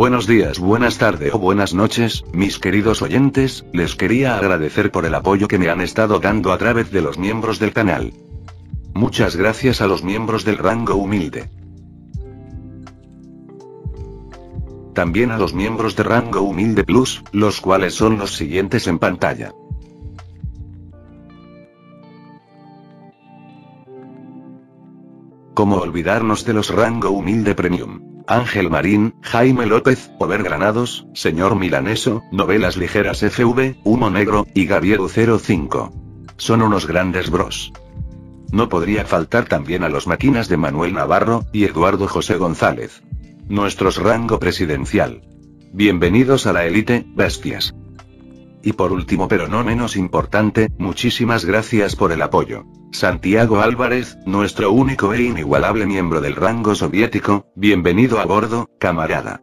Buenos días, buenas tardes o buenas noches, mis queridos oyentes, les quería agradecer por el apoyo que me han estado dando a través de los miembros del canal. Muchas gracias a los miembros del rango humilde. También a los miembros de rango humilde plus, los cuales son los siguientes en pantalla. ¿Cómo olvidarnos de los rango humilde premium? Ángel Marín, Jaime López, Over Granados, Señor Milaneso, Novelas Ligeras FV, Humo Negro, y Gabriel 05. Son unos grandes bros. No podría faltar también a los máquinas de Manuel Navarro, y Eduardo José González. Nuestros rango presidencial. Bienvenidos a la élite, bestias. Y por último pero no menos importante, muchísimas gracias por el apoyo. Santiago Álvarez, nuestro único e inigualable miembro del rango soviético, bienvenido a bordo, camarada.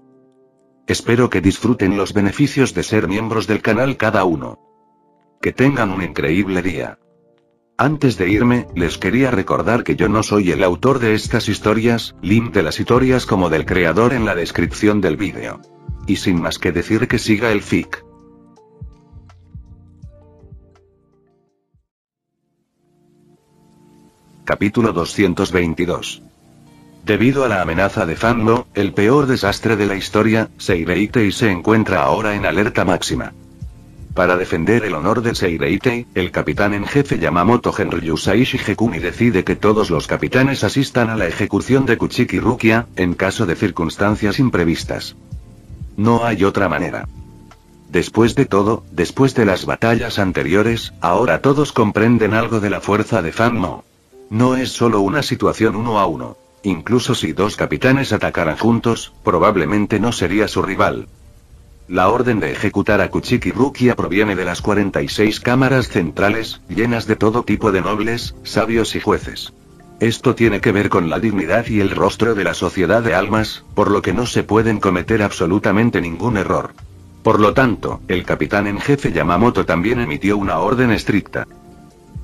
Espero que disfruten los beneficios de ser miembros del canal cada uno. Que tengan un increíble día. Antes de irme, les quería recordar que yo no soy el autor de estas historias, link de las historias como del creador en la descripción del vídeo. Y sin más que decir que siga el FIC. Capítulo 222. Debido a la amenaza de Fanlo, el peor desastre de la historia, Seireitei se encuentra ahora en alerta máxima. Para defender el honor de Seireitei, el capitán en jefe Yamamoto Henry Yusaishi Hekumi decide que todos los capitanes asistan a la ejecución de Kuchiki Rukia, en caso de circunstancias imprevistas. No hay otra manera. Después de todo, después de las batallas anteriores, ahora todos comprenden algo de la fuerza de Fanmo. No es solo una situación uno a uno. Incluso si dos capitanes atacaran juntos, probablemente no sería su rival. La orden de ejecutar a Kuchiki Rukia proviene de las 46 cámaras centrales, llenas de todo tipo de nobles, sabios y jueces. Esto tiene que ver con la dignidad y el rostro de la sociedad de almas, por lo que no se pueden cometer absolutamente ningún error. Por lo tanto, el capitán en jefe Yamamoto también emitió una orden estricta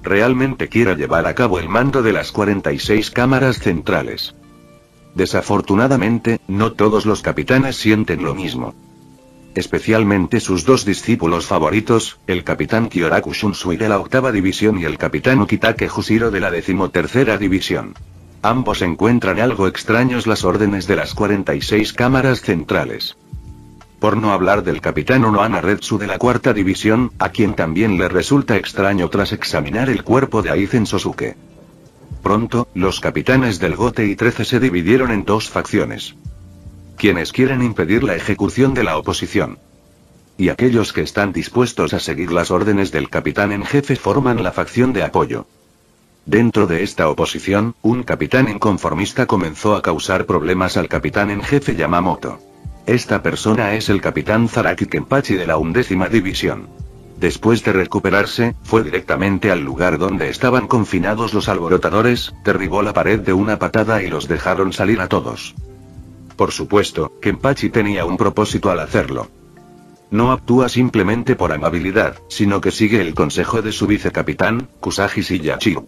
realmente quiera llevar a cabo el mando de las 46 cámaras centrales. Desafortunadamente, no todos los capitanes sienten lo mismo. Especialmente sus dos discípulos favoritos, el capitán Kyoraku Shunsui de la octava división y el capitán Ukitake Jushiro de la decimotercera división. Ambos encuentran algo extraños las órdenes de las 46 cámaras centrales. Por no hablar del capitán Onohana Retsu de la cuarta división, a quien también le resulta extraño tras examinar el cuerpo de Aizen Sosuke. Pronto, los capitanes del Gote y 13 se dividieron en dos facciones. Quienes quieren impedir la ejecución de la oposición. Y aquellos que están dispuestos a seguir las órdenes del capitán en jefe forman la facción de apoyo. Dentro de esta oposición, un capitán inconformista comenzó a causar problemas al capitán en jefe Yamamoto. Esta persona es el capitán Zaraki Kenpachi de la undécima división. Después de recuperarse, fue directamente al lugar donde estaban confinados los alborotadores, derribó la pared de una patada y los dejaron salir a todos. Por supuesto, Kenpachi tenía un propósito al hacerlo. No actúa simplemente por amabilidad, sino que sigue el consejo de su vicecapitán, Kusagi Shiyachiru.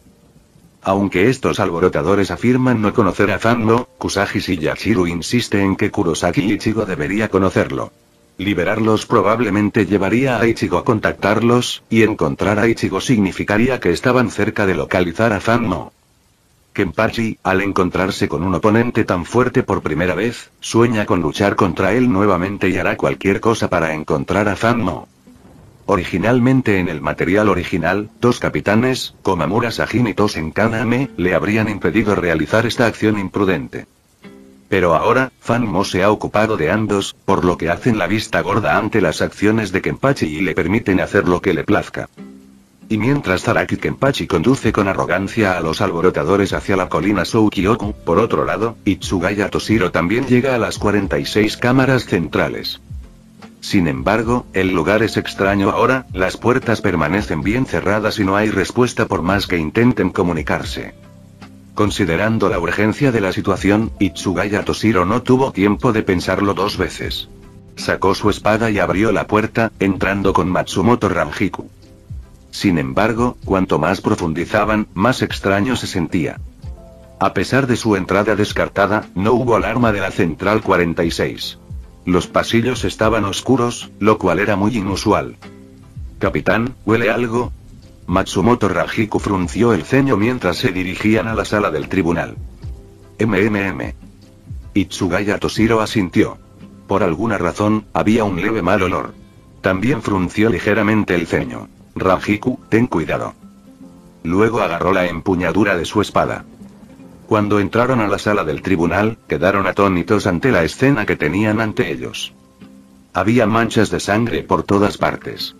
Aunque estos alborotadores afirman no conocer a Fango, Kusagi Shiyachiru insiste en que Kurosaki Ichigo debería conocerlo. Liberarlos probablemente llevaría a Ichigo a contactarlos, y encontrar a Ichigo significaría que estaban cerca de localizar a Fanmo. Kenpachi, al encontrarse con un oponente tan fuerte por primera vez, sueña con luchar contra él nuevamente y hará cualquier cosa para encontrar a Fanmo. Originalmente en el material original, dos capitanes, Komamura Sajin y Tosen Kaname, le habrían impedido realizar esta acción imprudente. Pero ahora, Fanmo se ha ocupado de ambos, por lo que hacen la vista gorda ante las acciones de Kenpachi y le permiten hacer lo que le plazca. Y mientras Zaraki Kenpachi conduce con arrogancia a los alborotadores hacia la colina Soukioku, por otro lado, Itsugaya Toshiro también llega a las 46 cámaras centrales. Sin embargo, el lugar es extraño ahora, las puertas permanecen bien cerradas y no hay respuesta por más que intenten comunicarse. Considerando la urgencia de la situación, Itsugaya Toshiro no tuvo tiempo de pensarlo dos veces. Sacó su espada y abrió la puerta, entrando con Matsumoto Ramjiku. Sin embargo, cuanto más profundizaban, más extraño se sentía. A pesar de su entrada descartada, no hubo alarma de la Central 46. Los pasillos estaban oscuros, lo cual era muy inusual. Capitán, ¿huele algo? Matsumoto Rajiku frunció el ceño mientras se dirigían a la sala del tribunal. MMM. Itsugaya Toshiro asintió. Por alguna razón, había un leve mal olor. También frunció ligeramente el ceño. Rajiku, ten cuidado. Luego agarró la empuñadura de su espada. Cuando entraron a la sala del tribunal, quedaron atónitos ante la escena que tenían ante ellos. Había manchas de sangre por todas partes.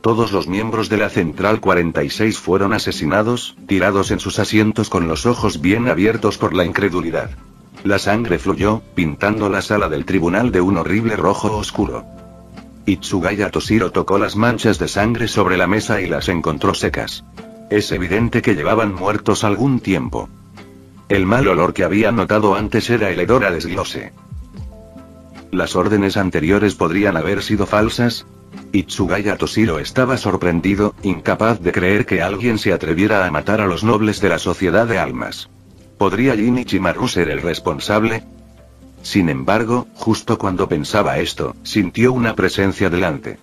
Todos los miembros de la Central 46 fueron asesinados, tirados en sus asientos con los ojos bien abiertos por la incredulidad. La sangre fluyó, pintando la sala del tribunal de un horrible rojo oscuro. Itsugaya Toshiro tocó las manchas de sangre sobre la mesa y las encontró secas. Es evidente que llevaban muertos algún tiempo. El mal olor que había notado antes era el hedor a desglose. ¿Las órdenes anteriores podrían haber sido falsas? Itsugaya Toshiro estaba sorprendido, incapaz de creer que alguien se atreviera a matar a los nobles de la sociedad de almas. ¿Podría Jinichi Maru ser el responsable? Sin embargo, justo cuando pensaba esto, sintió una presencia delante.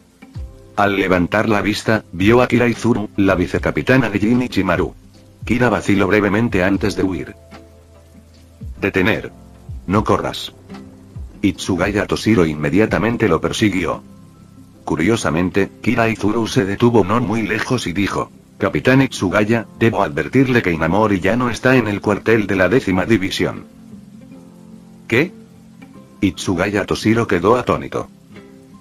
Al levantar la vista, vio a Kira Izuru, la vicecapitana de Jinichi Maru. Kira vaciló brevemente antes de huir. Detener. No corras. Itsugaya Toshiro inmediatamente lo persiguió. Curiosamente, Kira Izuru se detuvo no muy lejos y dijo, Capitán Itsugaya, debo advertirle que Inamori ya no está en el cuartel de la décima división. ¿Qué? Itsugaya Toshiro quedó atónito.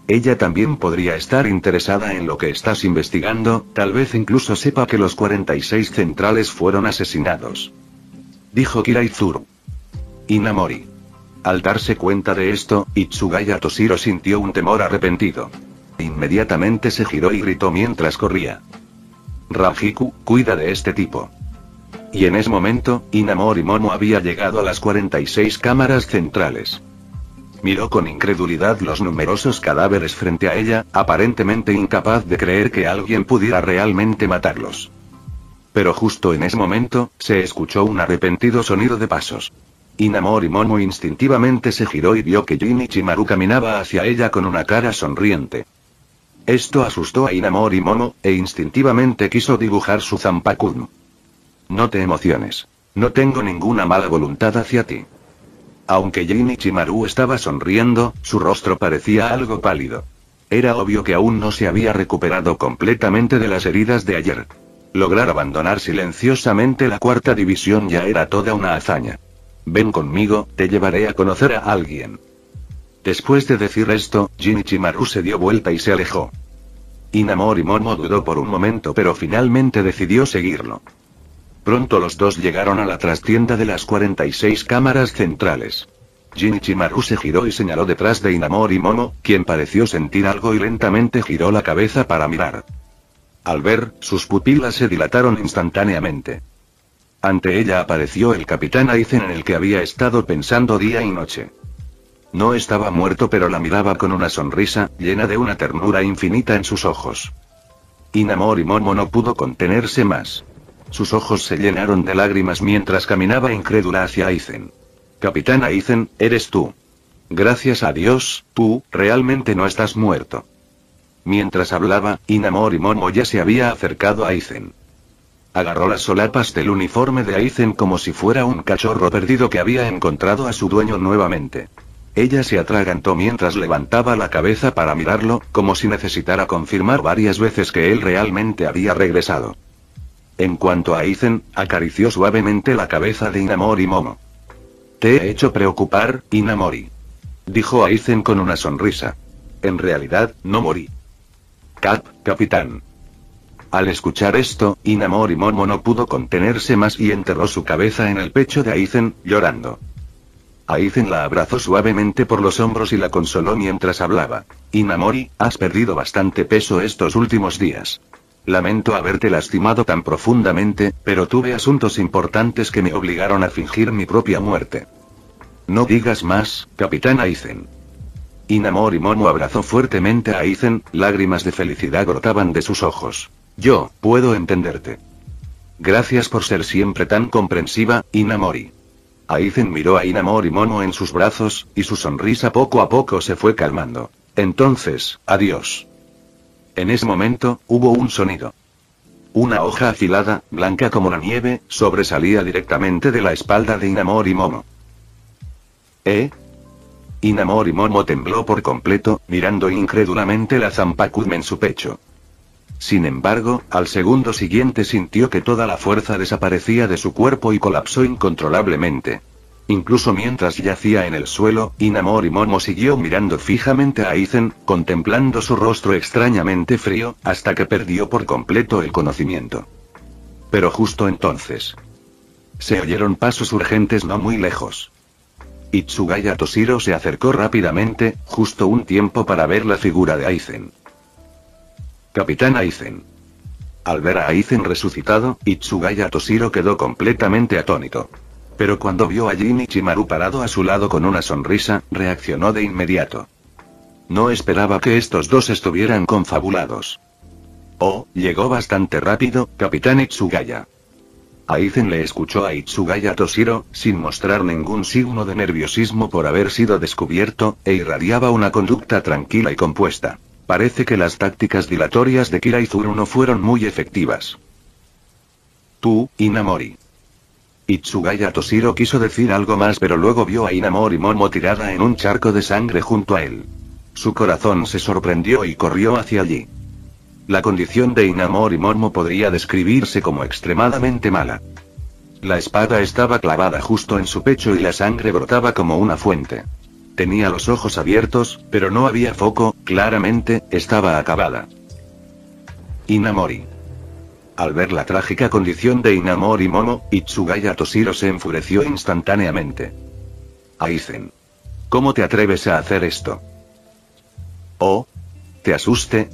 Ella también podría estar interesada en lo que estás investigando, tal vez incluso sepa que los 46 centrales fueron asesinados. Dijo Kira Izuru. Inamori. Al darse cuenta de esto, Itsugaya Toshiro sintió un temor arrepentido. Inmediatamente se giró y gritó mientras corría. Rajiku, cuida de este tipo. Y en ese momento, Inamori Momo había llegado a las 46 cámaras centrales. Miró con incredulidad los numerosos cadáveres frente a ella, aparentemente incapaz de creer que alguien pudiera realmente matarlos. Pero justo en ese momento, se escuchó un arrepentido sonido de pasos. Inamori Momo instintivamente se giró y vio que Jinichi Maru caminaba hacia ella con una cara sonriente. Esto asustó a Inamori Momo, e instintivamente quiso dibujar su Zampakun. No te emociones. No tengo ninguna mala voluntad hacia ti. Aunque Jinichi Maru estaba sonriendo, su rostro parecía algo pálido. Era obvio que aún no se había recuperado completamente de las heridas de ayer. Lograr abandonar silenciosamente la cuarta división ya era toda una hazaña. Ven conmigo, te llevaré a conocer a alguien. Después de decir esto, Jinichi Maru se dio vuelta y se alejó. Inamori Momo dudó por un momento pero finalmente decidió seguirlo. Pronto los dos llegaron a la trastienda de las 46 cámaras centrales. Jinichi Maru se giró y señaló detrás de Inamori Momo, quien pareció sentir algo y lentamente giró la cabeza para mirar. Al ver, sus pupilas se dilataron instantáneamente. Ante ella apareció el capitán Aizen en el que había estado pensando día y noche. No estaba muerto pero la miraba con una sonrisa, llena de una ternura infinita en sus ojos. Inamori Momo no pudo contenerse más. Sus ojos se llenaron de lágrimas mientras caminaba incrédula hacia Aizen. Capitán Aizen, eres tú. Gracias a Dios, tú, realmente no estás muerto. Mientras hablaba, Inamori Momo ya se había acercado a Aizen. Agarró las solapas del uniforme de Aizen como si fuera un cachorro perdido que había encontrado a su dueño nuevamente. Ella se atragantó mientras levantaba la cabeza para mirarlo, como si necesitara confirmar varias veces que él realmente había regresado. En cuanto a Aizen, acarició suavemente la cabeza de Inamori Momo. Te he hecho preocupar, Inamori. Dijo Aizen con una sonrisa. En realidad, no morí. Cap, capitán. Al escuchar esto, Inamori Momo no pudo contenerse más y enterró su cabeza en el pecho de Aizen, llorando. Aizen la abrazó suavemente por los hombros y la consoló mientras hablaba. Inamori, has perdido bastante peso estos últimos días. Lamento haberte lastimado tan profundamente, pero tuve asuntos importantes que me obligaron a fingir mi propia muerte. No digas más, capitán Aizen. Inamori Momo abrazó fuertemente a Aizen, lágrimas de felicidad brotaban de sus ojos. Yo, puedo entenderte. Gracias por ser siempre tan comprensiva, Inamori. Aizen miró a Inamori Momo en sus brazos, y su sonrisa poco a poco se fue calmando. Entonces, adiós. En ese momento, hubo un sonido. Una hoja afilada, blanca como la nieve, sobresalía directamente de la espalda de Inamori Momo. ¿Eh? Inamori Momo tembló por completo, mirando incrédulamente la Zampakudme en su pecho. Sin embargo, al segundo siguiente sintió que toda la fuerza desaparecía de su cuerpo y colapsó incontrolablemente. Incluso mientras yacía en el suelo, Inamori Momo siguió mirando fijamente a Aizen, contemplando su rostro extrañamente frío, hasta que perdió por completo el conocimiento. Pero justo entonces. Se oyeron pasos urgentes no muy lejos. Itsugaya Toshiro se acercó rápidamente, justo un tiempo para ver la figura de Aizen. Capitán Aizen. Al ver a Aizen resucitado, Itsugaya Toshiro quedó completamente atónito. Pero cuando vio a Jin Ichimaru parado a su lado con una sonrisa, reaccionó de inmediato. No esperaba que estos dos estuvieran confabulados. Oh, llegó bastante rápido, Capitán Itsugaya. Aizen le escuchó a Itsugaya Toshiro, sin mostrar ningún signo de nerviosismo por haber sido descubierto, e irradiaba una conducta tranquila y compuesta. Parece que las tácticas dilatorias de Kiraizuru no fueron muy efectivas. Tú, Inamori. Itsugaya Toshiro quiso decir algo más pero luego vio a Inamori Momo tirada en un charco de sangre junto a él. Su corazón se sorprendió y corrió hacia allí. La condición de Inamori Momo podría describirse como extremadamente mala. La espada estaba clavada justo en su pecho y la sangre brotaba como una fuente. Tenía los ojos abiertos, pero no había foco, claramente, estaba acabada. Inamori. Al ver la trágica condición de Inamori Momo, Itsugaya Toshiro se enfureció instantáneamente. Aizen. ¿Cómo te atreves a hacer esto? Oh. ¿Te asuste?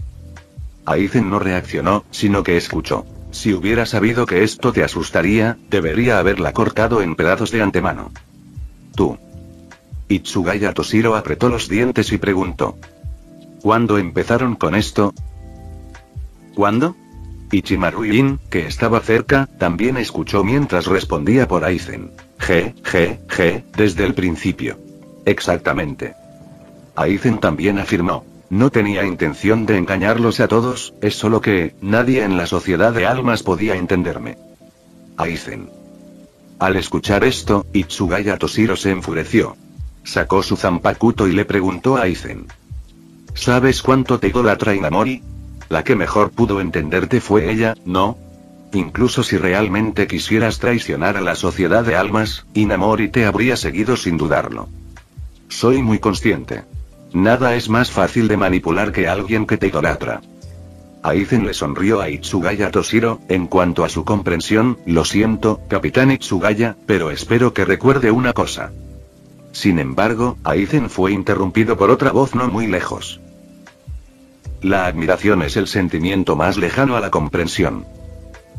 Aizen no reaccionó, sino que escuchó. Si hubiera sabido que esto te asustaría, debería haberla cortado en pedazos de antemano. Tú. Itsugaya Toshiro apretó los dientes y preguntó. ¿Cuándo empezaron con esto? ¿Cuándo? Ichimaru Yin, que estaba cerca, también escuchó mientras respondía por Aizen. G, G, G, desde el principio. Exactamente. Aizen también afirmó. No tenía intención de engañarlos a todos, es solo que, nadie en la sociedad de almas podía entenderme. Aizen. Al escuchar esto, Itsugaya Toshiro se enfureció. Sacó su zampakuto y le preguntó a Aizen. ¿Sabes cuánto te idolatra Inamori? La que mejor pudo entenderte fue ella, ¿no? Incluso si realmente quisieras traicionar a la sociedad de almas, Inamori te habría seguido sin dudarlo. Soy muy consciente. Nada es más fácil de manipular que alguien que te idolatra. Aizen le sonrió a Itsugaya Toshiro, en cuanto a su comprensión, lo siento, capitán Itsugaya, pero espero que recuerde una cosa. Sin embargo, Aizen fue interrumpido por otra voz no muy lejos. La admiración es el sentimiento más lejano a la comprensión.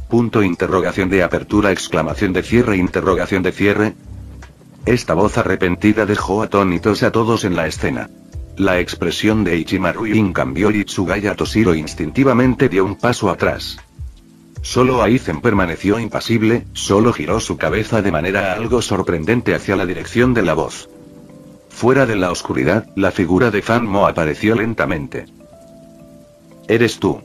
Punto interrogación de apertura exclamación de cierre interrogación de cierre. Esta voz arrepentida dejó atónitos a todos en la escena. La expresión de Ichimaru Yin cambió y Tsugaya Toshiro instintivamente dio un paso atrás. Solo Aizen permaneció impasible, solo giró su cabeza de manera algo sorprendente hacia la dirección de la voz. Fuera de la oscuridad, la figura de Fanmo apareció lentamente. Eres tú.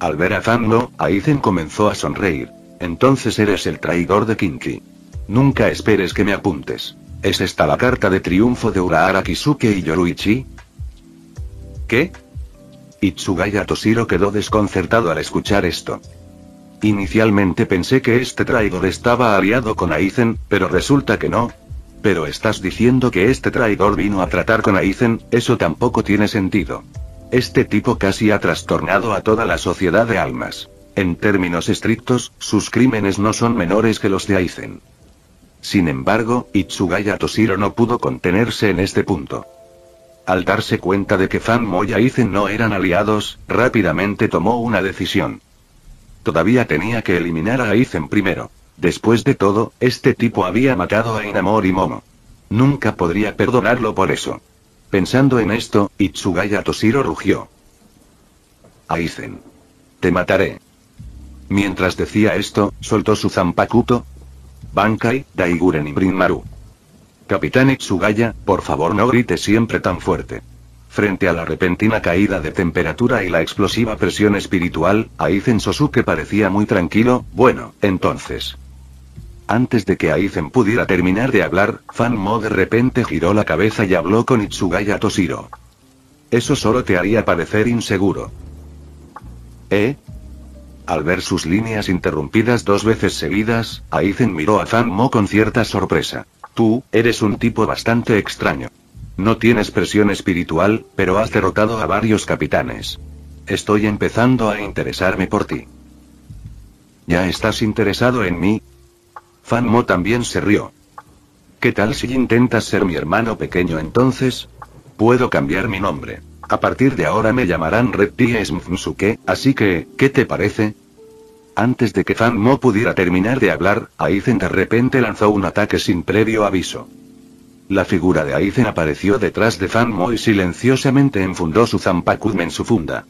Al ver a Fanmo, Aizen comenzó a sonreír. Entonces eres el traidor de Kinki. Nunca esperes que me apuntes. ¿Es esta la carta de triunfo de Urahara Kisuke y Yoruichi? ¿Qué? Itsugaya Toshiro quedó desconcertado al escuchar esto. Inicialmente pensé que este traidor estaba aliado con Aizen, pero resulta que no. Pero estás diciendo que este traidor vino a tratar con Aizen, eso tampoco tiene sentido. Este tipo casi ha trastornado a toda la sociedad de almas. En términos estrictos, sus crímenes no son menores que los de Aizen. Sin embargo, Itsugaya Toshiro no pudo contenerse en este punto. Al darse cuenta de que Fanmo y Aizen no eran aliados, rápidamente tomó una decisión. Todavía tenía que eliminar a Aizen primero. Después de todo, este tipo había matado a Inamori Momo. Nunca podría perdonarlo por eso. Pensando en esto, Itsugaya Toshiro rugió. Aizen. Te mataré. Mientras decía esto, soltó su zampakuto. Bankai, Daiguren y Brinmaru. Capitán Itsugaya, por favor no grite siempre tan fuerte. Frente a la repentina caída de temperatura y la explosiva presión espiritual, Aizen Sosuke parecía muy tranquilo, bueno, entonces. Antes de que Aizen pudiera terminar de hablar, Fan Mo de repente giró la cabeza y habló con Itsugaya Toshiro. Eso solo te haría parecer inseguro. ¿Eh? Al ver sus líneas interrumpidas dos veces seguidas, Aizen miró a Fan Mo con cierta sorpresa. Tú, eres un tipo bastante extraño. No tienes presión espiritual, pero has derrotado a varios capitanes. Estoy empezando a interesarme por ti. ¿Ya estás interesado en mí? Fan Mo también se rió. ¿Qué tal si intentas ser mi hermano pequeño entonces? Puedo cambiar mi nombre. A partir de ahora me llamarán Red Smfusuke, así que, ¿qué te parece? Antes de que Fan Mo pudiera terminar de hablar, Aizen de repente lanzó un ataque sin previo aviso. La figura de Aizen apareció detrás de Fan Mo y silenciosamente enfundó su Zampakudme en su funda.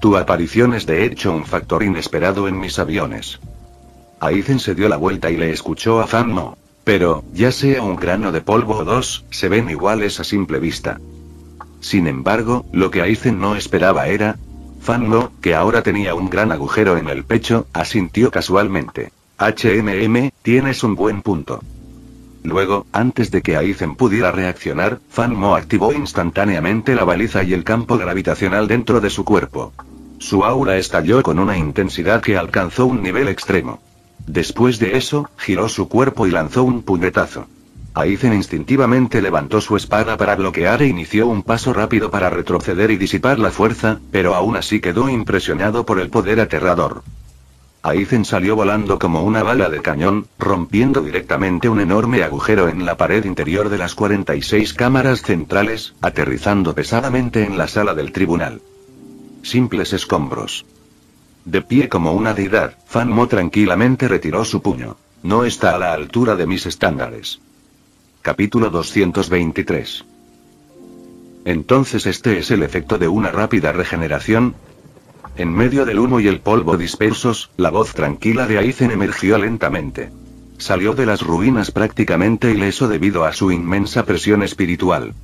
Tu aparición es de hecho un factor inesperado en mis aviones. Aizen se dio la vuelta y le escuchó a Fan Mo. Pero, ya sea un grano de polvo o dos, se ven iguales a simple vista. Sin embargo, lo que Aizen no esperaba era... Fan Mo, que ahora tenía un gran agujero en el pecho, asintió casualmente. HMM, tienes un buen punto. Luego, antes de que Aizen pudiera reaccionar, Fan Mo activó instantáneamente la baliza y el campo gravitacional dentro de su cuerpo. Su aura estalló con una intensidad que alcanzó un nivel extremo. Después de eso, giró su cuerpo y lanzó un puñetazo. Aizen instintivamente levantó su espada para bloquear e inició un paso rápido para retroceder y disipar la fuerza, pero aún así quedó impresionado por el poder aterrador. Aizen salió volando como una bala de cañón, rompiendo directamente un enorme agujero en la pared interior de las 46 cámaras centrales, aterrizando pesadamente en la sala del tribunal. Simples escombros. De pie como una deidad, Fan Mo tranquilamente retiró su puño. No está a la altura de mis estándares. Capítulo 223. Entonces este es el efecto de una rápida regeneración, en medio del humo y el polvo dispersos, la voz tranquila de Aizen emergió lentamente. Salió de las ruinas prácticamente ileso debido a su inmensa presión espiritual.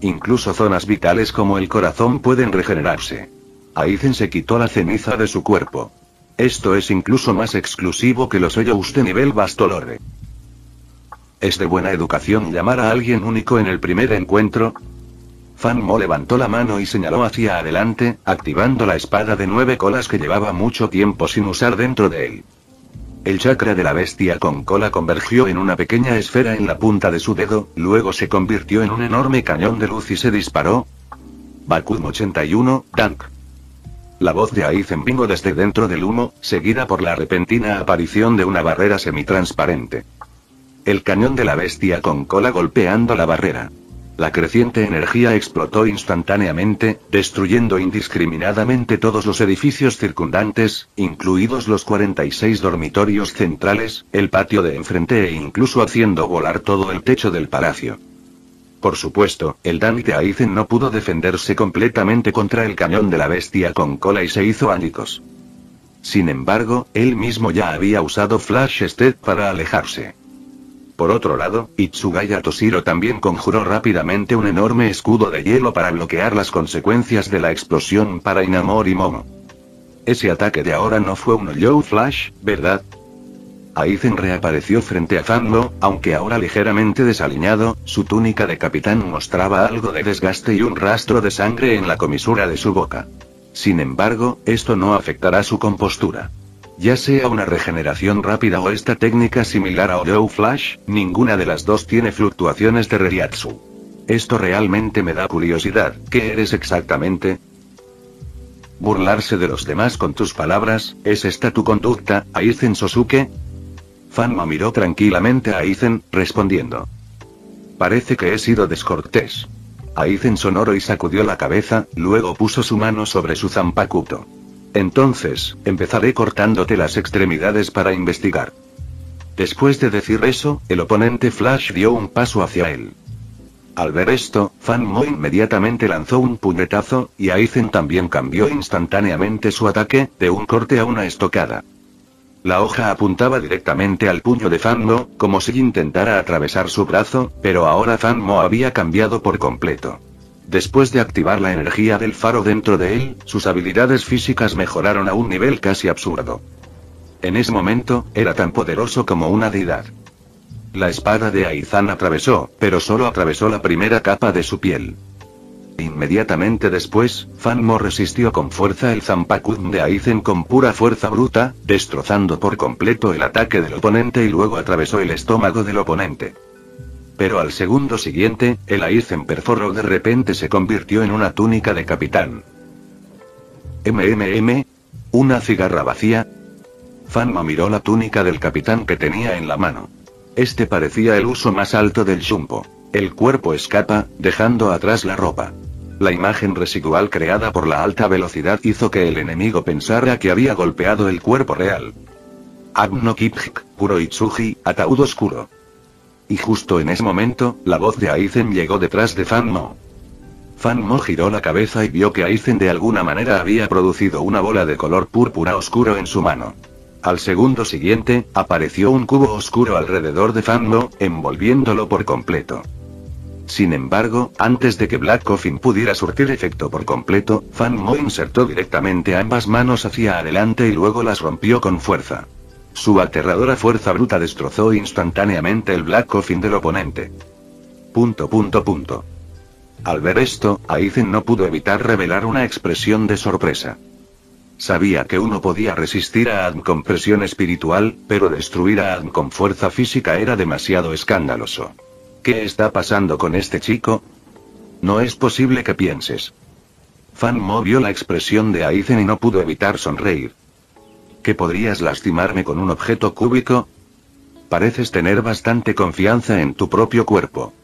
Incluso zonas vitales como el corazón pueden regenerarse. Aizen se quitó la ceniza de su cuerpo. Esto es incluso más exclusivo que los hoyos de nivel Bastolore. ¿Es de buena educación llamar a alguien único en el primer encuentro? Fan Mo levantó la mano y señaló hacia adelante, activando la espada de nueve colas que llevaba mucho tiempo sin usar dentro de él. El chakra de la bestia con cola convergió en una pequeña esfera en la punta de su dedo, luego se convirtió en un enorme cañón de luz y se disparó. Bakum 81, Dank. La voz de Aizen vino desde dentro del humo, seguida por la repentina aparición de una barrera semitransparente. El cañón de la bestia con cola golpeando la barrera. La creciente energía explotó instantáneamente, destruyendo indiscriminadamente todos los edificios circundantes, incluidos los 46 dormitorios centrales, el patio de enfrente e incluso haciendo volar todo el techo del palacio. Por supuesto, el Danny de Aizen no pudo defenderse completamente contra el cañón de la bestia con cola y se hizo ánicos. Sin embargo, él mismo ya había usado Flash Step para alejarse. Por otro lado, Itsugaya Toshiro también conjuró rápidamente un enorme escudo de hielo para bloquear las consecuencias de la explosión para Inamori y Momo. Ese ataque de ahora no fue un Low Flash, ¿verdad? Aizen reapareció frente a Fanlo, aunque ahora ligeramente desaliñado, su túnica de capitán mostraba algo de desgaste y un rastro de sangre en la comisura de su boca. Sin embargo, esto no afectará su compostura. Ya sea una regeneración rápida o esta técnica similar a Oleo Flash, ninguna de las dos tiene fluctuaciones de Reriatsu. Esto realmente me da curiosidad, ¿qué eres exactamente? Burlarse de los demás con tus palabras, ¿es esta tu conducta, Aizen Sosuke? Fanma miró tranquilamente a Aizen, respondiendo. Parece que he sido descortés. Aizen sonoro y sacudió la cabeza, luego puso su mano sobre su zampakuto. Entonces, empezaré cortándote las extremidades para investigar. Después de decir eso, el oponente Flash dio un paso hacia él. Al ver esto, Fan Mo inmediatamente lanzó un puñetazo, y Aizen también cambió instantáneamente su ataque, de un corte a una estocada. La hoja apuntaba directamente al puño de Fan Mo, como si intentara atravesar su brazo, pero ahora Fan Mo había cambiado por completo. Después de activar la energía del faro dentro de él, sus habilidades físicas mejoraron a un nivel casi absurdo. En ese momento, era tan poderoso como una deidad. La espada de Aizan atravesó, pero solo atravesó la primera capa de su piel. Inmediatamente después, Fanmo resistió con fuerza el Zampakun de Aizen con pura fuerza bruta, destrozando por completo el ataque del oponente y luego atravesó el estómago del oponente. Pero al segundo siguiente, el Aizen perforro de repente se convirtió en una túnica de capitán. MMM. Una cigarra vacía. Fanmo miró la túnica del capitán que tenía en la mano. Este parecía el uso más alto del shumpo. El cuerpo escapa, dejando atrás la ropa. La imagen residual creada por la alta velocidad hizo que el enemigo pensara que había golpeado el cuerpo real. Agno Kipjik, puro Itsuji, ataúd oscuro. Y justo en ese momento, la voz de Aizen llegó detrás de Fan Mo. Fan Mo giró la cabeza y vio que Aizen de alguna manera había producido una bola de color púrpura oscuro en su mano. Al segundo siguiente, apareció un cubo oscuro alrededor de Fan Mo, envolviéndolo por completo. Sin embargo, antes de que Black Coffin pudiera surtir efecto por completo, Fan Mo insertó directamente ambas manos hacia adelante y luego las rompió con fuerza. Su aterradora fuerza bruta destrozó instantáneamente el Black Coffin del oponente. Punto punto punto. Al ver esto, Aizen no pudo evitar revelar una expresión de sorpresa. Sabía que uno podía resistir a Adm con presión espiritual, pero destruir a Adm con fuerza física era demasiado escandaloso. ¿Qué está pasando con este chico? No es posible que pienses. Fan Mo vio la expresión de Aizen y no pudo evitar sonreír. ¿Que podrías lastimarme con un objeto cúbico? Pareces tener bastante confianza en tu propio cuerpo.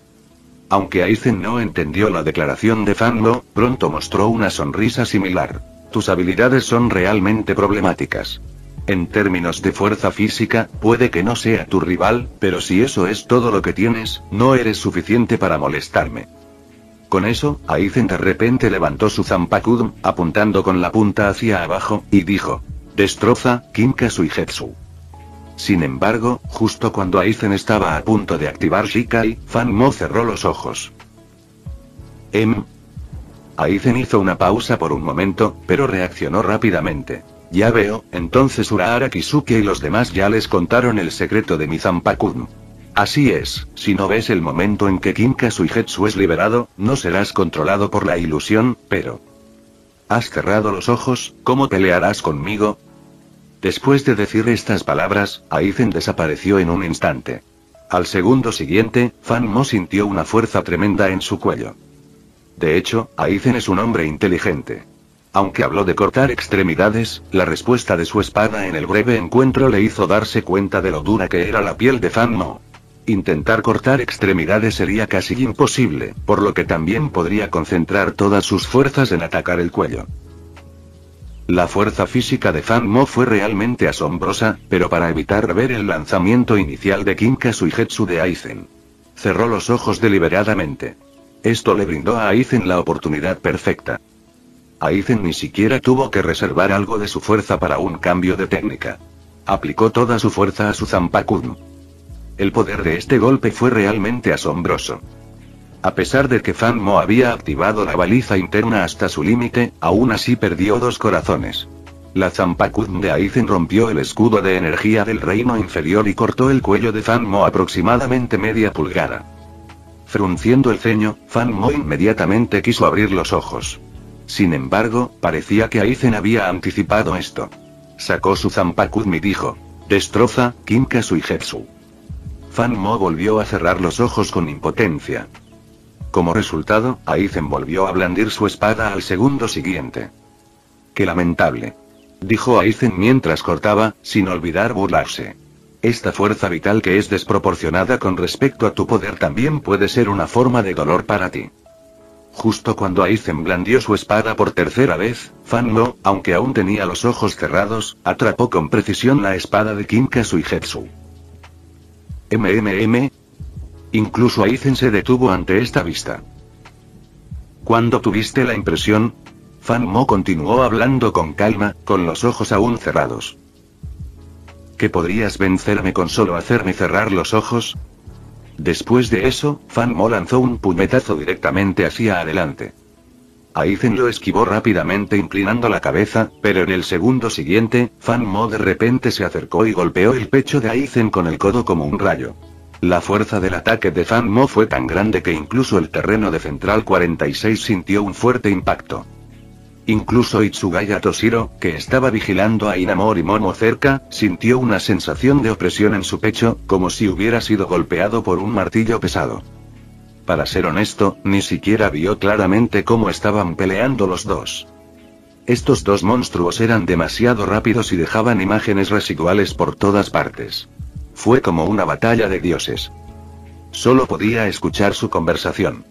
Aunque Aizen no entendió la declaración de Fan Mo, pronto mostró una sonrisa similar. Tus habilidades son realmente problemáticas. En términos de fuerza física, puede que no sea tu rival, pero si eso es todo lo que tienes, no eres suficiente para molestarme. Con eso, Aizen de repente levantó su Zampakudum, apuntando con la punta hacia abajo, y dijo: Destroza, Kinka Suigetsu. Sin embargo, justo cuando Aizen estaba a punto de activar Shikai, Fan Mo cerró los ojos. Em. Aizen hizo una pausa por un momento, pero reaccionó rápidamente. Ya veo, entonces Urahara Kisuke y los demás ya les contaron el secreto de mi Zampakun. Así es, si no ves el momento en que Kinka Suigetsu es liberado, no serás controlado por la ilusión, pero... ¿Has cerrado los ojos? ¿Cómo pelearás conmigo? Después de decir estas palabras, Aizen desapareció en un instante. Al segundo siguiente, Fan Mo sintió una fuerza tremenda en su cuello. De hecho, Aizen es un hombre inteligente. Aunque habló de cortar extremidades, la respuesta de su espada en el breve encuentro le hizo darse cuenta de lo dura que era la piel de Fan Mo. Intentar cortar extremidades sería casi imposible, por lo que también podría concentrar todas sus fuerzas en atacar el cuello. La fuerza física de Fan Mo fue realmente asombrosa, pero para evitar ver el lanzamiento inicial de Kinka Suigetsu de Aizen. Cerró los ojos deliberadamente. Esto le brindó a Aizen la oportunidad perfecta. Aizen ni siquiera tuvo que reservar algo de su fuerza para un cambio de técnica. Aplicó toda su fuerza a su Zampakun. El poder de este golpe fue realmente asombroso. A pesar de que Fan Mo había activado la baliza interna hasta su límite, aún así perdió dos corazones. La Zampakun de Aizen rompió el escudo de energía del reino inferior y cortó el cuello de Fan Mo aproximadamente media pulgada. Frunciendo el ceño, Fan Mo inmediatamente quiso abrir los ojos. Sin embargo, parecía que Aizen había anticipado esto. Sacó su Zampakudmi y dijo: Destroza, Suigetsu. Fan Mo volvió a cerrar los ojos con impotencia. Como resultado, Aizen volvió a blandir su espada al segundo siguiente. Qué lamentable. Dijo Aizen mientras cortaba, sin olvidar burlarse. Esta fuerza vital que es desproporcionada con respecto a tu poder también puede ser una forma de dolor para ti. Justo cuando Aizen blandió su espada por tercera vez, Fan Mo, aunque aún tenía los ojos cerrados, atrapó con precisión la espada de Kinka Suigetsu. MMM. Incluso Aizen se detuvo ante esta vista. ¿Cuándo tuviste la impresión? Fan Mo continuó hablando con calma, con los ojos aún cerrados. ¿Que podrías vencerme con solo hacerme cerrar los ojos? Después de eso, Fan Mo lanzó un puñetazo directamente hacia adelante. Aizen lo esquivó rápidamente inclinando la cabeza, pero en el segundo siguiente, Fan Mo de repente se acercó y golpeó el pecho de Aizen con el codo como un rayo. La fuerza del ataque de Fan Mo fue tan grande que incluso el terreno de Central 46 sintió un fuerte impacto. Incluso Itsugaya Toshiro, que estaba vigilando a Inamori Momo cerca, sintió una sensación de opresión en su pecho, como si hubiera sido golpeado por un martillo pesado. Para ser honesto, ni siquiera vio claramente cómo estaban peleando los dos. Estos dos monstruos eran demasiado rápidos y dejaban imágenes residuales por todas partes. Fue como una batalla de dioses. Solo podía escuchar su conversación.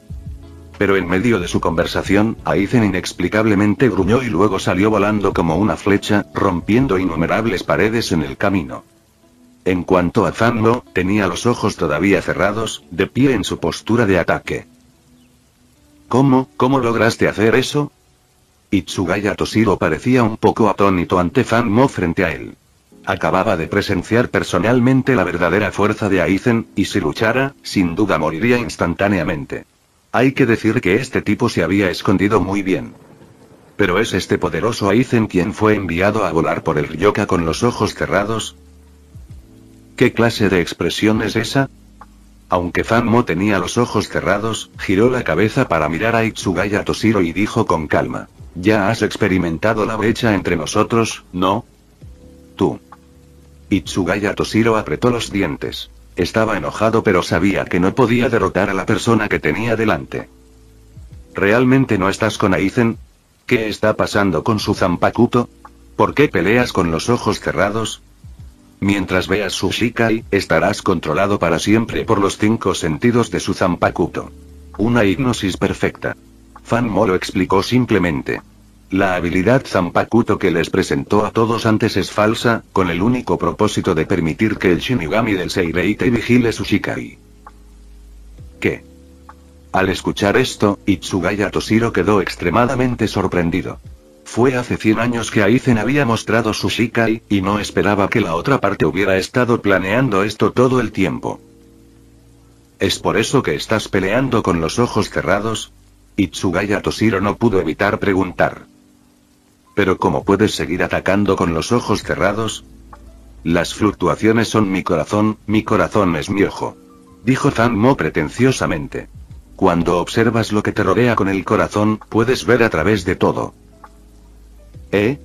Pero en medio de su conversación, Aizen inexplicablemente gruñó y luego salió volando como una flecha, rompiendo innumerables paredes en el camino. En cuanto a Zanmo, tenía los ojos todavía cerrados, de pie en su postura de ataque. ¿Cómo, cómo lograste hacer eso? Itsugaya Toshiro parecía un poco atónito ante Zanmo frente a él. Acababa de presenciar personalmente la verdadera fuerza de Aizen, y si luchara, sin duda moriría instantáneamente. Hay que decir que este tipo se había escondido muy bien. Pero es este poderoso Aizen quien fue enviado a volar por el Ryoka con los ojos cerrados, ¿Qué clase de expresión es esa? Aunque Fanmo tenía los ojos cerrados, giró la cabeza para mirar a Itsugaya Toshiro y dijo con calma. Ya has experimentado la brecha entre nosotros, ¿no? Tú. Itsugaya Toshiro apretó los dientes. Estaba enojado pero sabía que no podía derrotar a la persona que tenía delante. ¿Realmente no estás con Aizen? ¿Qué está pasando con su Zampakuto? ¿Por qué peleas con los ojos cerrados? Mientras veas su Shikai, estarás controlado para siempre por los cinco sentidos de su Zampakuto. Una hipnosis perfecta. Fan Mo lo explicó simplemente. La habilidad Zampakuto que les presentó a todos antes es falsa, con el único propósito de permitir que el Shinigami del Seireite vigile su Shikai. ¿Qué? Al escuchar esto, Itsugaya Toshiro quedó extremadamente sorprendido. Fue hace 100 años que Aizen había mostrado su Shikai, y no esperaba que la otra parte hubiera estado planeando esto todo el tiempo. ¿Es por eso que estás peleando con los ojos cerrados? Itsugaya Toshiro no pudo evitar preguntar. ¿Pero cómo puedes seguir atacando con los ojos cerrados? Las fluctuaciones son mi corazón, mi corazón es mi ojo. Dijo Mo pretenciosamente. Cuando observas lo que te rodea con el corazón, puedes ver a través de todo. ¿Eh?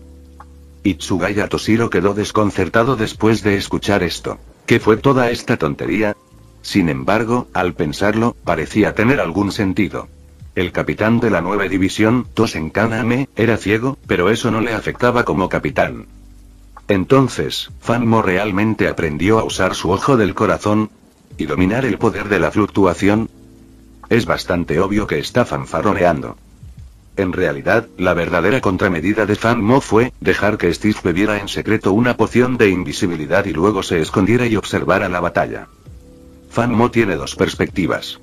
Itsugaya Toshiro quedó desconcertado después de escuchar esto. ¿Qué fue toda esta tontería? Sin embargo, al pensarlo, parecía tener algún sentido. El capitán de la nueva división, Tosen Kaname, era ciego, pero eso no le afectaba como capitán. Entonces, Fanmo realmente aprendió a usar su ojo del corazón y dominar el poder de la fluctuación. Es bastante obvio que está fanfarroneando. En realidad, la verdadera contramedida de Fan Mo fue, dejar que Steve bebiera en secreto una poción de invisibilidad y luego se escondiera y observara la batalla. Fan Mo tiene dos perspectivas.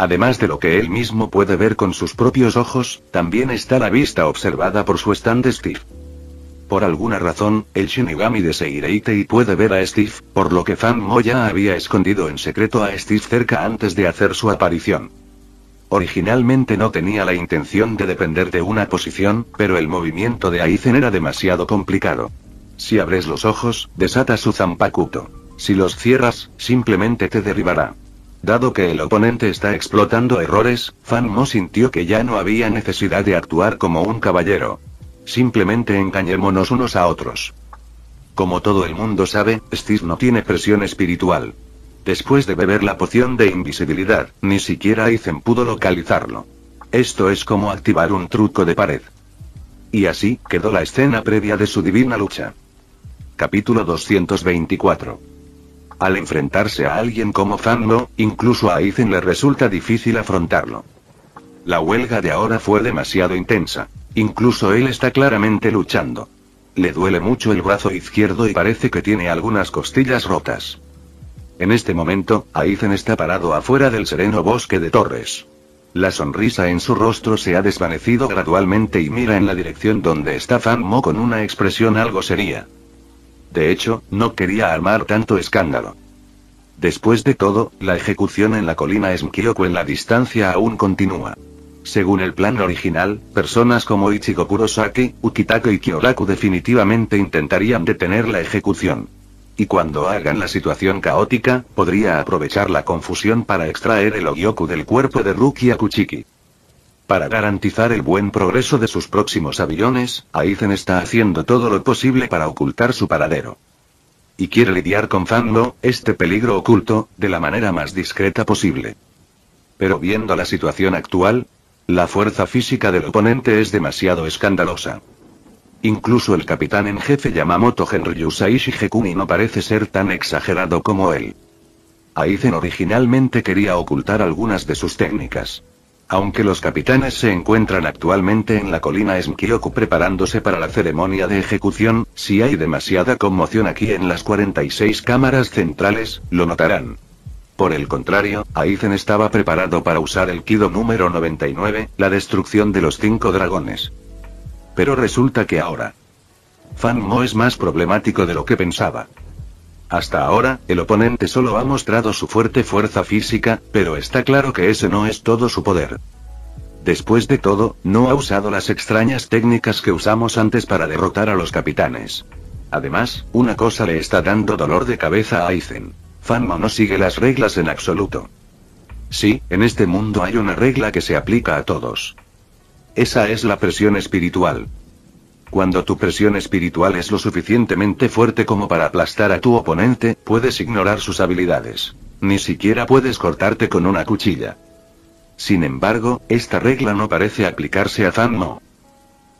Además de lo que él mismo puede ver con sus propios ojos, también está la vista observada por su stand Steve. Por alguna razón, el Shinigami de Seireitei puede ver a Steve, por lo que Fan Mo ya había escondido en secreto a Steve cerca antes de hacer su aparición. Originalmente no tenía la intención de depender de una posición, pero el movimiento de Aizen era demasiado complicado. Si abres los ojos, desata su Zampakuto. Si los cierras, simplemente te derribará. Dado que el oponente está explotando errores, Fan Mo sintió que ya no había necesidad de actuar como un caballero. Simplemente engañémonos unos a otros. Como todo el mundo sabe, Steve no tiene presión espiritual. Después de beber la poción de invisibilidad, ni siquiera Aizen pudo localizarlo. Esto es como activar un truco de pared. Y así, quedó la escena previa de su divina lucha. Capítulo 224. Al enfrentarse a alguien como Fanlo, incluso a Aizen le resulta difícil afrontarlo. La huelga de ahora fue demasiado intensa. Incluso él está claramente luchando. Le duele mucho el brazo izquierdo y parece que tiene algunas costillas rotas. En este momento, Aizen está parado afuera del sereno bosque de torres. La sonrisa en su rostro se ha desvanecido gradualmente y mira en la dirección donde está Fan Mo con una expresión algo seria. De hecho, no quería armar tanto escándalo. Después de todo, la ejecución en la colina Smkyoku en la distancia aún continúa. Según el plan original, personas como Ichigo Kurosaki, Ukitake y Kyoraku definitivamente intentarían detener la ejecución. Y cuando hagan la situación caótica, podría aprovechar la confusión para extraer el Ogyoku del cuerpo de Ruki Akuchiki. Para garantizar el buen progreso de sus próximos aviones, Aizen está haciendo todo lo posible para ocultar su paradero. Y quiere lidiar con Fanlo, este peligro oculto, de la manera más discreta posible. Pero viendo la situación actual, la fuerza física del oponente es demasiado escandalosa. Incluso el capitán en jefe Yamamoto Henry Yusaishi Hekuni no parece ser tan exagerado como él. Aizen originalmente quería ocultar algunas de sus técnicas. Aunque los capitanes se encuentran actualmente en la colina Smkyoku preparándose para la ceremonia de ejecución, si hay demasiada conmoción aquí en las 46 cámaras centrales, lo notarán. Por el contrario, Aizen estaba preparado para usar el Kido número 99, la destrucción de los cinco dragones. Pero resulta que ahora. Fan Mo es más problemático de lo que pensaba. Hasta ahora, el oponente solo ha mostrado su fuerte fuerza física, pero está claro que ese no es todo su poder. Después de todo, no ha usado las extrañas técnicas que usamos antes para derrotar a los capitanes. Además, una cosa le está dando dolor de cabeza a Aizen. Fanmo no sigue las reglas en absoluto. Sí, en este mundo hay una regla que se aplica a todos. Esa es la presión espiritual. Cuando tu presión espiritual es lo suficientemente fuerte como para aplastar a tu oponente, puedes ignorar sus habilidades. Ni siquiera puedes cortarte con una cuchilla. Sin embargo, esta regla no parece aplicarse a Fanmo.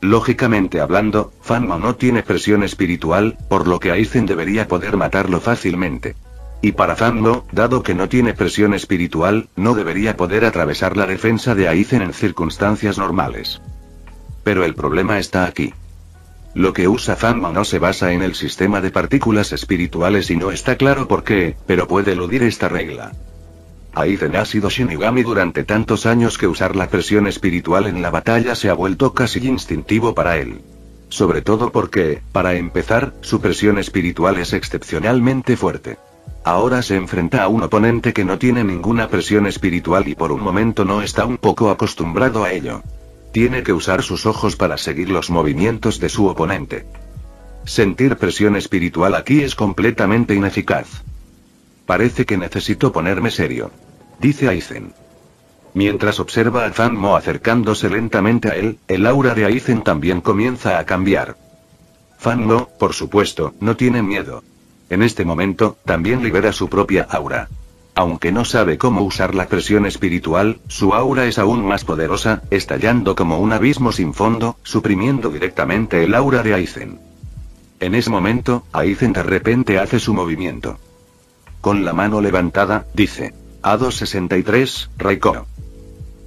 Lógicamente hablando, Fanmo no tiene presión espiritual, por lo que Aizen debería poder matarlo fácilmente. Y para Fanlo, dado que no tiene presión espiritual, no debería poder atravesar la defensa de Aizen en circunstancias normales. Pero el problema está aquí. Lo que usa Fanmo no se basa en el sistema de partículas espirituales y no está claro por qué, pero puede eludir esta regla. Aizen ha sido Shinigami durante tantos años que usar la presión espiritual en la batalla se ha vuelto casi instintivo para él. Sobre todo porque, para empezar, su presión espiritual es excepcionalmente fuerte. Ahora se enfrenta a un oponente que no tiene ninguna presión espiritual y por un momento no está un poco acostumbrado a ello. Tiene que usar sus ojos para seguir los movimientos de su oponente. Sentir presión espiritual aquí es completamente ineficaz. Parece que necesito ponerme serio. Dice Aizen. Mientras observa a Fan Mo acercándose lentamente a él, el aura de Aizen también comienza a cambiar. Fan Mo, por supuesto, no tiene miedo. En este momento, también libera su propia aura. Aunque no sabe cómo usar la presión espiritual, su aura es aún más poderosa, estallando como un abismo sin fondo, suprimiendo directamente el aura de Aizen. En ese momento, Aizen de repente hace su movimiento. Con la mano levantada, dice. A263, Raiko.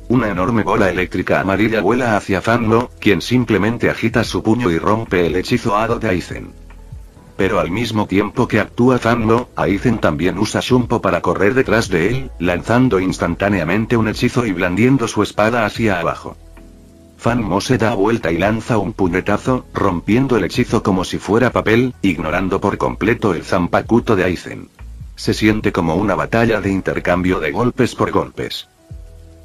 Una enorme bola eléctrica amarilla vuela hacia Fanlo, quien simplemente agita su puño y rompe el hechizo Hado de Aizen. Pero al mismo tiempo que actúa Fanlo, Aizen también usa Shumpo para correr detrás de él, lanzando instantáneamente un hechizo y blandiendo su espada hacia abajo. Fanmo se da vuelta y lanza un puñetazo, rompiendo el hechizo como si fuera papel, ignorando por completo el Zampakuto de Aizen. Se siente como una batalla de intercambio de golpes por golpes.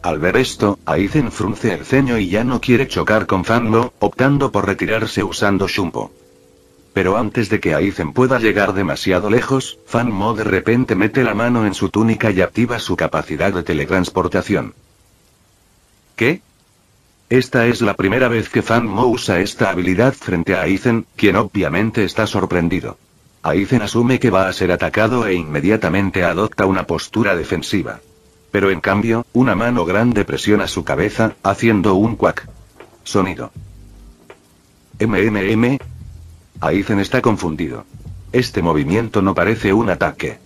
Al ver esto, Aizen frunce el ceño y ya no quiere chocar con Fanlo, optando por retirarse usando Shumpo. Pero antes de que Aizen pueda llegar demasiado lejos, Fan Mo de repente mete la mano en su túnica y activa su capacidad de teletransportación. ¿Qué? Esta es la primera vez que Fan Mo usa esta habilidad frente a Aizen, quien obviamente está sorprendido. Aizen asume que va a ser atacado e inmediatamente adopta una postura defensiva. Pero en cambio, una mano grande presiona su cabeza, haciendo un cuac. Sonido. MMM, Aizen está confundido. Este movimiento no parece un ataque.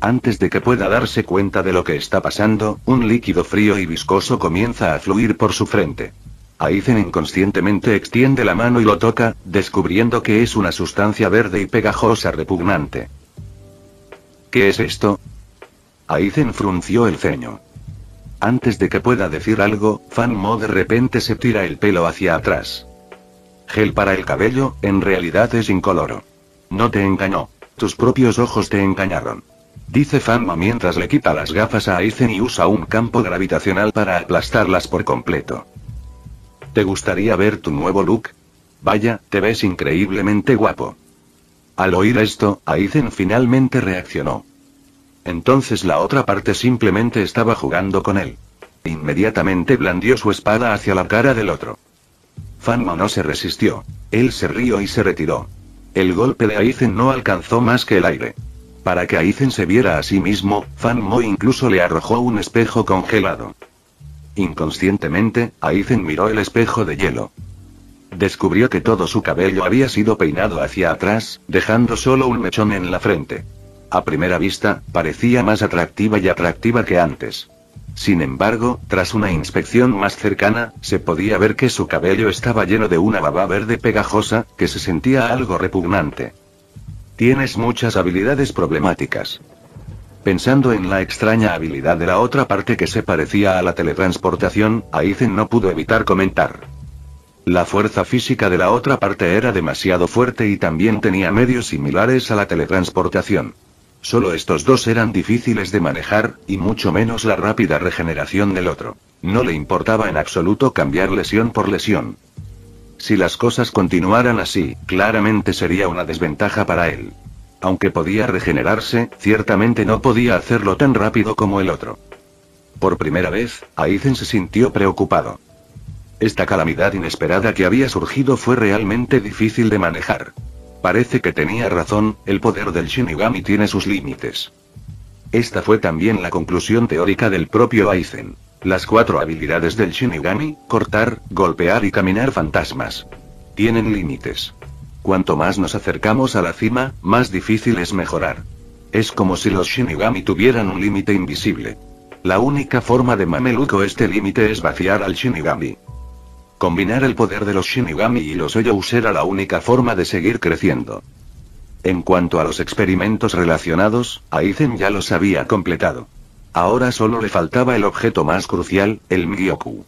Antes de que pueda darse cuenta de lo que está pasando, un líquido frío y viscoso comienza a fluir por su frente. Aizen inconscientemente extiende la mano y lo toca, descubriendo que es una sustancia verde y pegajosa repugnante. ¿Qué es esto? Aizen frunció el ceño. Antes de que pueda decir algo, Fan Mo de repente se tira el pelo hacia atrás. Gel para el cabello, en realidad es incoloro. No te engañó. Tus propios ojos te engañaron. Dice Fanma mientras le quita las gafas a Aizen y usa un campo gravitacional para aplastarlas por completo. ¿Te gustaría ver tu nuevo look? Vaya, te ves increíblemente guapo. Al oír esto, Aizen finalmente reaccionó. Entonces la otra parte simplemente estaba jugando con él. Inmediatamente blandió su espada hacia la cara del otro. Fanma no se resistió. Él se rió y se retiró. El golpe de Aizen no alcanzó más que el aire. Para que Aizen se viera a sí mismo, Fan Mo incluso le arrojó un espejo congelado. Inconscientemente, Aizen miró el espejo de hielo. Descubrió que todo su cabello había sido peinado hacia atrás, dejando solo un mechón en la frente. A primera vista, parecía más atractiva y atractiva que antes. Sin embargo, tras una inspección más cercana, se podía ver que su cabello estaba lleno de una baba verde pegajosa, que se sentía algo repugnante. Tienes muchas habilidades problemáticas. Pensando en la extraña habilidad de la otra parte que se parecía a la teletransportación, Aizen no pudo evitar comentar. La fuerza física de la otra parte era demasiado fuerte y también tenía medios similares a la teletransportación. Solo estos dos eran difíciles de manejar, y mucho menos la rápida regeneración del otro. No le importaba en absoluto cambiar lesión por lesión. Si las cosas continuaran así, claramente sería una desventaja para él. Aunque podía regenerarse, ciertamente no podía hacerlo tan rápido como el otro. Por primera vez, Aizen se sintió preocupado. Esta calamidad inesperada que había surgido fue realmente difícil de manejar. Parece que tenía razón, el poder del Shinigami tiene sus límites. Esta fue también la conclusión teórica del propio Aizen. Las cuatro habilidades del Shinigami, cortar, golpear y caminar fantasmas. Tienen límites. Cuanto más nos acercamos a la cima, más difícil es mejorar. Es como si los Shinigami tuvieran un límite invisible. La única forma de mameluco este límite es vaciar al Shinigami. Combinar el poder de los Shinigami y los Oyous era la única forma de seguir creciendo. En cuanto a los experimentos relacionados, Aizen ya los había completado. Ahora solo le faltaba el objeto más crucial, el Mgyoku.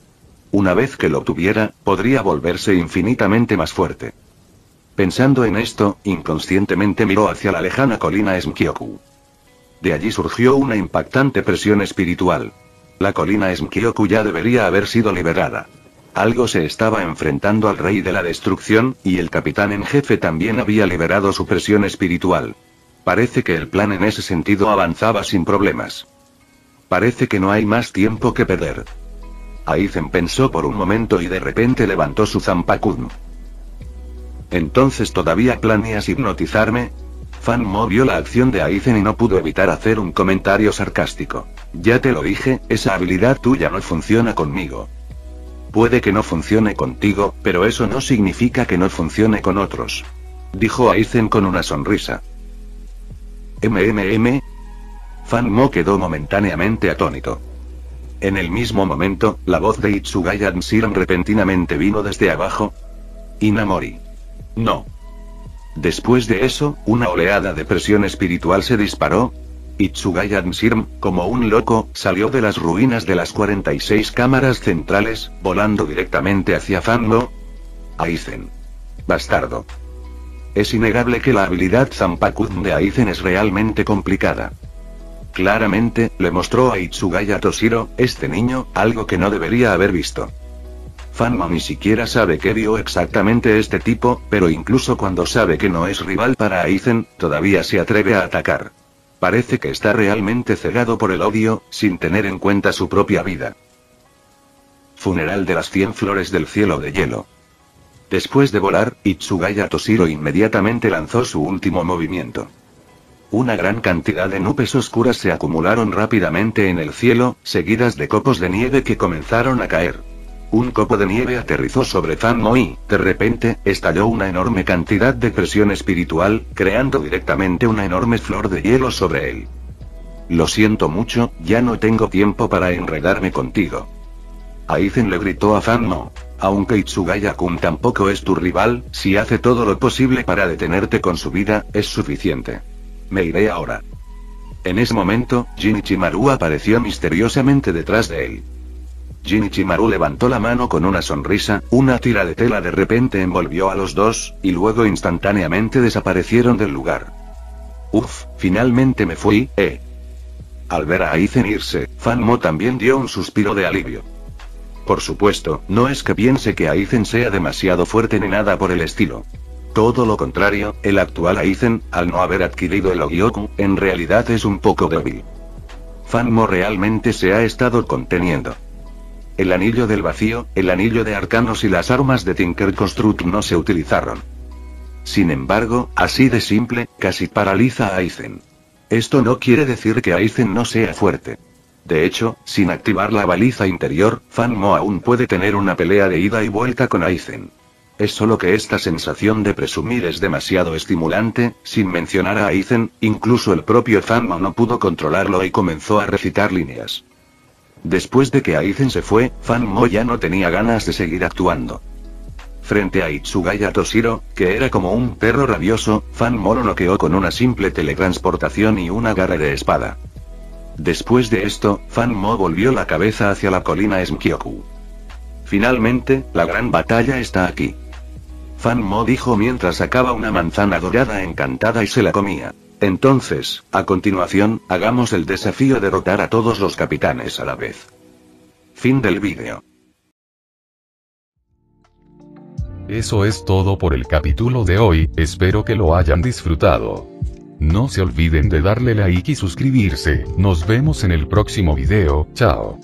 Una vez que lo tuviera, podría volverse infinitamente más fuerte. Pensando en esto, inconscientemente miró hacia la lejana colina Smkyoku. De allí surgió una impactante presión espiritual. La colina Smkyoku ya debería haber sido liberada. Algo se estaba enfrentando al rey de la destrucción, y el capitán en jefe también había liberado su presión espiritual. Parece que el plan en ese sentido avanzaba sin problemas. Parece que no hay más tiempo que perder. Aizen pensó por un momento y de repente levantó su Zampakun. Entonces todavía planeas hipnotizarme? Fan Mo vio la acción de Aizen y no pudo evitar hacer un comentario sarcástico. Ya te lo dije, esa habilidad tuya no funciona conmigo. Puede que no funcione contigo, pero eso no significa que no funcione con otros. Dijo Aizen con una sonrisa. MMM. Fan Mo quedó momentáneamente atónito. En el mismo momento, la voz de Itsugaya Nshiram repentinamente vino desde abajo. Inamori. No. Después de eso, una oleada de presión espiritual se disparó, Itsugaya Nsirm, como un loco, salió de las ruinas de las 46 cámaras centrales, volando directamente hacia Fanlo. Aizen. Bastardo. Es innegable que la habilidad Zampakun de Aizen es realmente complicada. Claramente, le mostró a Itsugaya Toshiro, este niño, algo que no debería haber visto. Fanma ni siquiera sabe qué vio exactamente este tipo, pero incluso cuando sabe que no es rival para Aizen, todavía se atreve a atacar. Parece que está realmente cegado por el odio, sin tener en cuenta su propia vida. Funeral de las cien flores del cielo de hielo. Después de volar, Itsugaya Toshiro inmediatamente lanzó su último movimiento. Una gran cantidad de nubes oscuras se acumularon rápidamente en el cielo, seguidas de copos de nieve que comenzaron a caer. Un copo de nieve aterrizó sobre Fan y, de repente, estalló una enorme cantidad de presión espiritual, creando directamente una enorme flor de hielo sobre él. Lo siento mucho, ya no tengo tiempo para enredarme contigo. Aizen le gritó a Fan Aunque Itsugaya-kun tampoco es tu rival, si hace todo lo posible para detenerte con su vida, es suficiente. Me iré ahora. En ese momento, Jinichi Maru apareció misteriosamente detrás de él. Jinichimaru levantó la mano con una sonrisa, una tira de tela de repente envolvió a los dos, y luego instantáneamente desaparecieron del lugar. Uf, finalmente me fui, eh. Al ver a Aizen irse, Fanmo también dio un suspiro de alivio. Por supuesto, no es que piense que Aizen sea demasiado fuerte ni nada por el estilo. Todo lo contrario, el actual Aizen, al no haber adquirido el Ogyoku, en realidad es un poco débil. Fanmo realmente se ha estado conteniendo. El anillo del vacío, el anillo de arcanos y las armas de Tinker Construct no se utilizaron. Sin embargo, así de simple, casi paraliza a Aizen. Esto no quiere decir que Aizen no sea fuerte. De hecho, sin activar la baliza interior, Fanmo aún puede tener una pelea de ida y vuelta con Aizen. Es solo que esta sensación de presumir es demasiado estimulante, sin mencionar a Aizen, incluso el propio Fanmo no pudo controlarlo y comenzó a recitar líneas. Después de que Aizen se fue, Fanmo ya no tenía ganas de seguir actuando. Frente a Itsugaya Toshiro, que era como un perro rabioso, Fanmo lo noqueó con una simple teletransportación y un agarre de espada. Después de esto, Fanmo volvió la cabeza hacia la colina Smkyoku. Finalmente, la gran batalla está aquí. Fanmo dijo mientras sacaba una manzana dorada encantada y se la comía. Entonces, a continuación, hagamos el desafío de derrotar a todos los capitanes a la vez. Fin del vídeo. Eso es todo por el capítulo de hoy, espero que lo hayan disfrutado. No se olviden de darle like y suscribirse, nos vemos en el próximo video, chao.